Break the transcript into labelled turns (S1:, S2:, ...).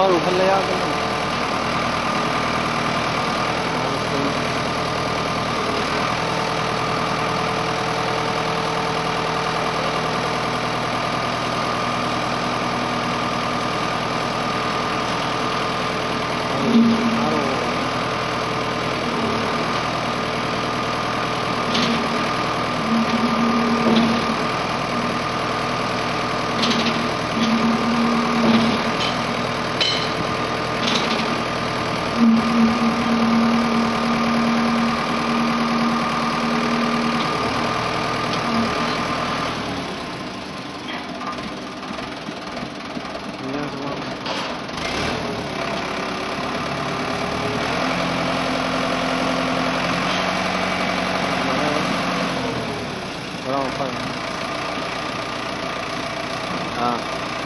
S1: 马路喷了呀！让我换。啊。